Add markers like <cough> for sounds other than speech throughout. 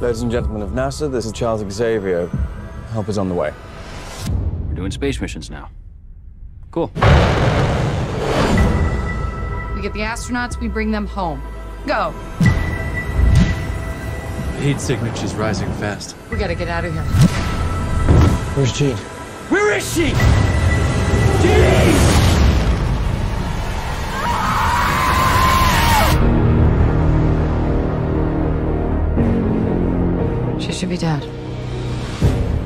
Ladies and gentlemen of NASA, this is Charles Xavier. Help is on the way. We're doing space missions now. Cool. We get the astronauts, we bring them home. Go. Heat signature's rising fast. We gotta get out of here. Where's Jean? Where is she? She should be dead.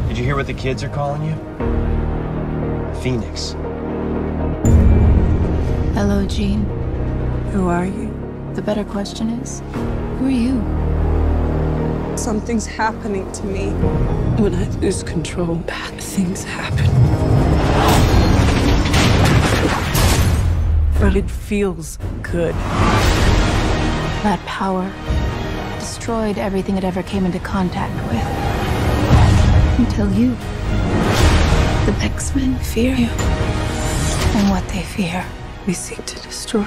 Did you hear what the kids are calling you? Phoenix. Hello, Jean. Who are you? The better question is, who are you? Something's happening to me. When I lose control, bad things happen. But it feels good. That power destroyed everything it ever came into contact with. Until you. The X-Men fear you. And what they fear, We seek to destroy.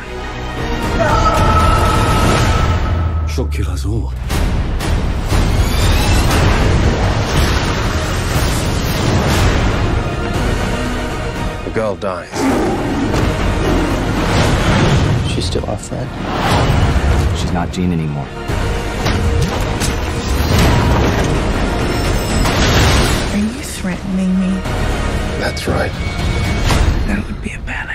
She'll kill us all. The girl dies. She's still our friend. She's not Jean anymore. Threatening me? That's right. That would be a bad idea.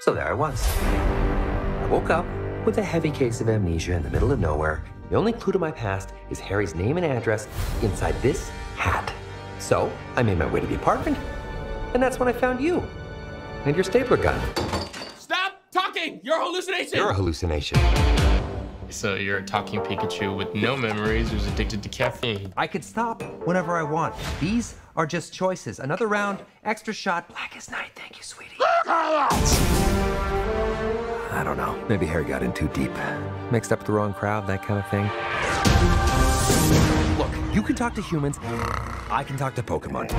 So there I was. I woke up with a heavy case of amnesia in the middle of nowhere. The only clue to my past is Harry's name and address inside this hat. So I made my way to the apartment, and that's when I found you and your stapler gun. Stop talking! You're a hallucination! You're a hallucination. So you're a talking Pikachu with no memories who's addicted to caffeine. I could stop whenever I want. These are just choices. Another round, extra shot, black as night. Thank you, sweetie. I don't know. Maybe Harry got in too deep. Mixed up with the wrong crowd, that kind of thing. Look, you can talk to humans. I can talk to Pokemon.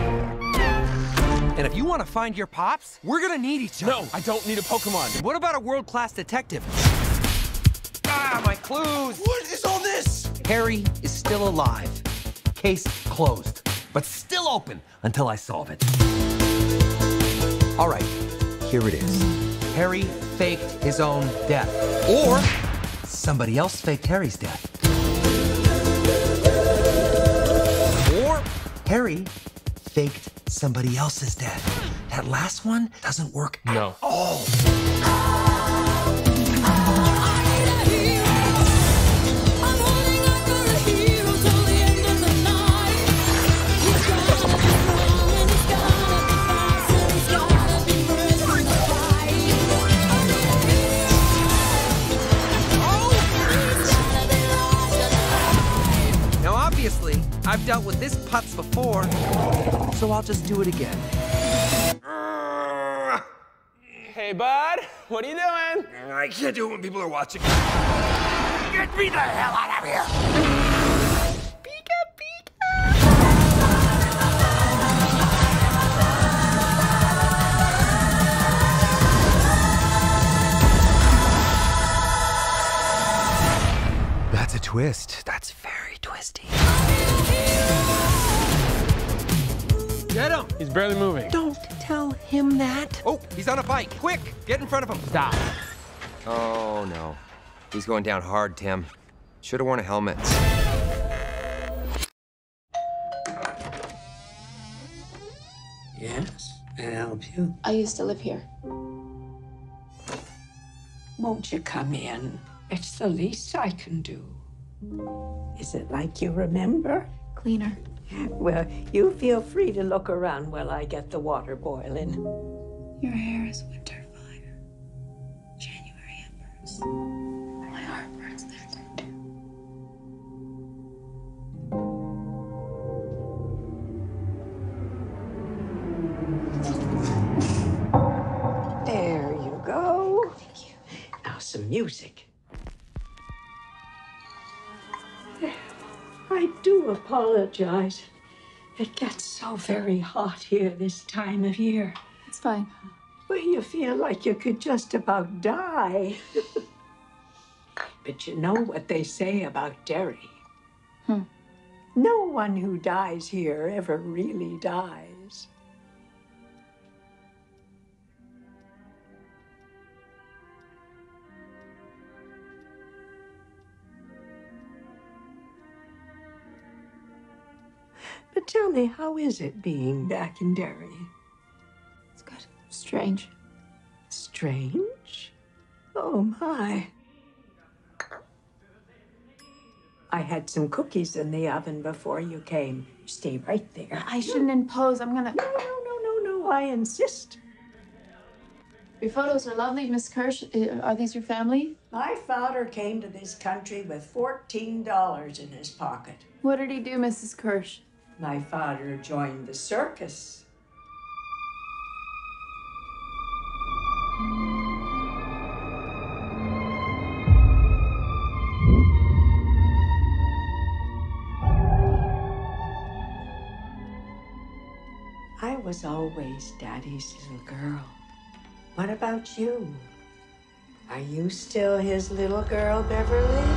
And if you want to find your pops, we're gonna need each other. No, I don't need a Pokemon. What about a world-class detective? Ah, my clues! What is all this? Harry is still alive. Case closed, but still open until I solve it. All right, here it is. Harry faked his own death. Or somebody else faked Harry's death. Or Harry faked somebody else's death. That last one doesn't work at No. all. I've dealt with this putz before, so I'll just do it again. <sighs> Hey, bud, what are you doing? I can't do it when people are watching. Get me the hell out of here! That's a twist. That's He's barely moving. Don't tell him that. Oh, he's on a bike. Quick, get in front of him. Stop. Oh, no. He's going down hard, Tim. Should have worn a helmet. Yes, I help you. I used to live here. Won't you come in? It's the least I can do. Is it like you remember? cleaner. Well, you feel free to look around while I get the water boiling. Your hair is winter fire, January embers. My heart burns there too. There you go. Thank you. Now some music. Do apologize. It gets so very hot here this time of year. It's fine. Well, you feel like you could just about die. but you know what they say about Derry. Hmm. No one who dies here ever really dies. But tell me, how is it being back in Derry? It's good. Strange. Strange? Oh, my. I had some cookies in the oven before you came. Stay right there. I shouldn't impose. I'm gonna. No, no, no, no, no. I insist. Your photos are lovely, Miss Kersh. Uh, Are these your family? My father came to this country with $14 in his pocket. What did he do, Mrs. Kersh? My father joined the circus. I was always Daddy's little girl. What about you? Are you still his little girl, Beverly?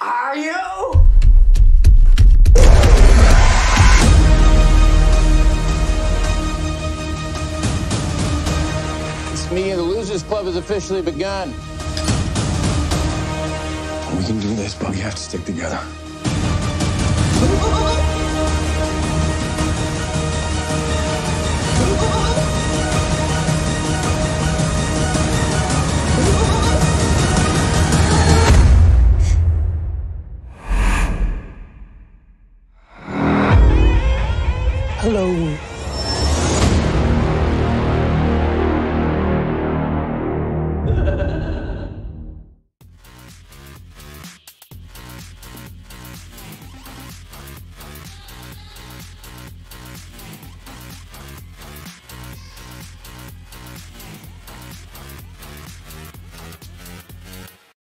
Are you? Club has officially begun. We can do this, but we have to stick together.